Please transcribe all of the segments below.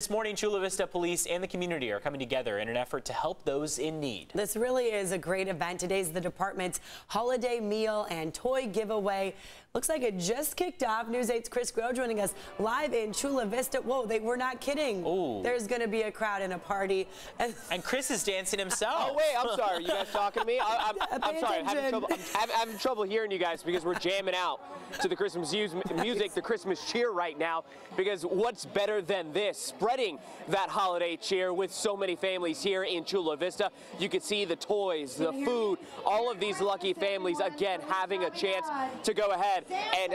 This morning, Chula Vista Police and the community are coming together in an effort to help those in need. This really is a great event. Today's the department's holiday meal and toy giveaway. Looks like it just kicked off. News 8's Chris Groh joining us live in Chula Vista. Whoa, they were not kidding. Ooh. There's going to be a crowd and a party. And And Chris is dancing himself. Oh wait, I'm sorry. You guys talking to me? I, I'm, I'm sorry. I'm having trouble. I'm, I'm having trouble hearing you guys because we're jamming out to the Christmas mus- music, the Christmas cheer right now. Because what's better than this? Spreading that holiday cheer with so many families here in Chula Vista. You can see the toys, the food, all of these lucky families again having a chance to go ahead and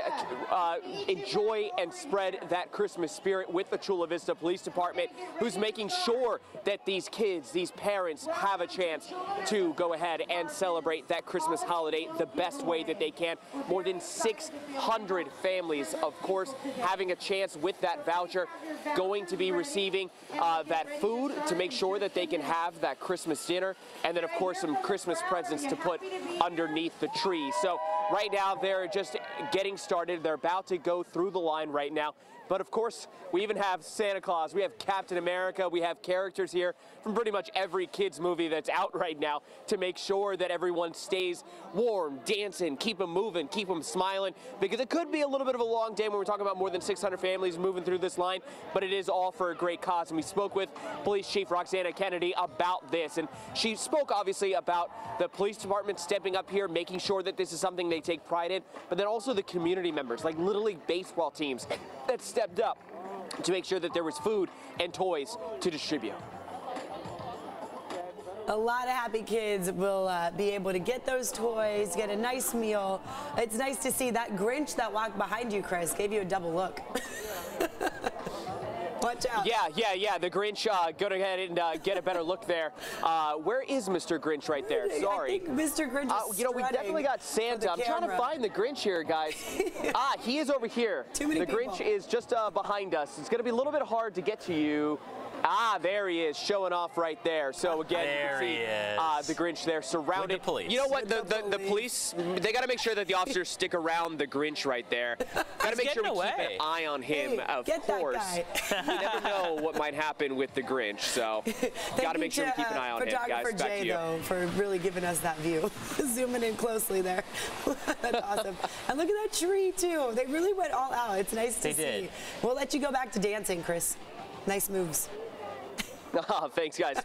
uh, enjoy and spread that Christmas spirit with the Chula Vista Police Department, who's making sure that these kids, these parents, have a chance to go ahead and celebrate that Christmas holiday the best way that they can. More than 600 families, of course, having a chance with that voucher, going to be receiving uh, that food to make sure that they can have that Christmas dinner, and then, of course, some Christmas presents to put underneath the tree. So, right now, they're just getting started. They're about to go through the line right now. But of course, we even have Santa Claus, we have Captain America, we have characters here from pretty much every kids movie that's out right now to make sure that everyone stays warm, dancing, keep them moving, keep them smiling, because it could be a little bit of a long day when we're talking about more than 600 families moving through this line, but it is all for a great cause. And we spoke with Police Chief Roxana Kennedy about this, and she spoke obviously about the police department stepping up here, making sure that this is something they take pride in, but then also the community members, like Little League baseball teams that stepped up to make sure that there was food and toys to distribute. a lot of happy kids will uh, be able to get those toys, get a nice meal. It's nice to see that Grinch that walked behind you, Chris, gave you a double look. Watch out. Yeah, yeah, yeah. The Grinch, uh, go ahead and uh, get a better look there. Uh, where is Mr. Grinch right there? Sorry. Mr. Grinch is Uh, you know, we definitely got Santa. I'm trying to find the Grinch here, guys. ah, he is over here. Too many the Grinch is just uh, behind us. It's going to be a little bit hard to get to you. Ah, there he is, showing off right there. So again, you There can see he is. Uh, the Grinch there surrounded. With the police. You know what? The, the the, the police, they got to make sure that the officers stick around the Grinch right there. Got to make sure we getting keep an eye on him, Hey, of get that course. guy. you never know what might happen with the Grinch, so got to make sure we keep an eye on him, Photographer guys. Back Jay, to you. though, for really giving us that view. Zooming in closely there. That's awesome. And look at that tree, too. They really went all out. It's nice to They see. did. We'll let you go back to dancing, Chris. Nice moves. Thanks, guys.